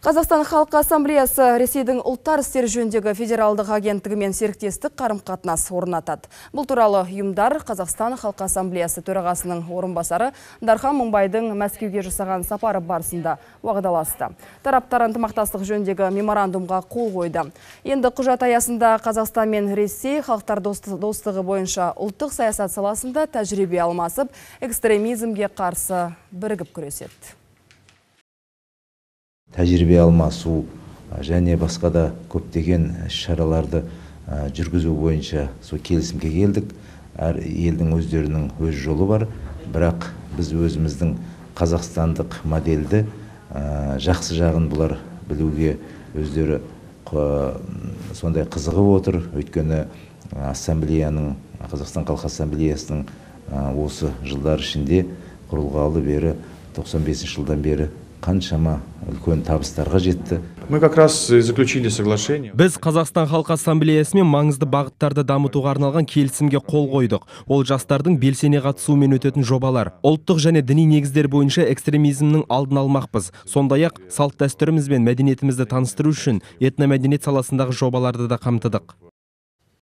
Қазақстан Халқы Ассамблеясы Ресейдің ұлттар істер жөніндегі федералдық агенттігімен серіктестік қарым-қатынас орнатады. Бұл туралы ұйымдар Қазақстан Халқы Ассамблеясы төрағасының орынбасары Дархан Мыңбайдың Мәскеуге жасаған сапары барысында уағдаласты. Тараптар ынтымақтастық жөніндегі меморандумға қол қойды. Енді құжат аясында Қазақстан мен Ресей халықтар достығы бойынша ұлттық саясат саласында тәжірибе алмасып, экстремизмге қарсы бірігіп күреседі тәжірибе алмасу және басқа да көптеген шараларды жүргізу бойынша сол келісімге келдік. Әр елдің өздерінің өз жолы бар. Бірақ біз өзіміздің қазақстандық модельді жақсы жағын бұлар білуге өздері сондай қызығып отыр. Өйткені ассамблеяның қазақстан халқы ассамблеясының осы жылдар ішінде құрылғалы бері 95 жылдан бері қаншама үлкен табыстарға жетті. Мы как раз заключили соглашение. Біз қазақстан халқы ассамблеясымен маңызды бағыттарды дамытуға арналған келісімге қол қойдық. Ол жастардың белсене қатысуымен өтетін жобалар. Ұлттық және діни негіздер бойынша экстремизмнің алдын алмақпыз. Сондай ақ салт дәстүріміз бен мәдениетімізді таныстыру үшін этномәдениет саласындағы жобаларды да қамтыдық.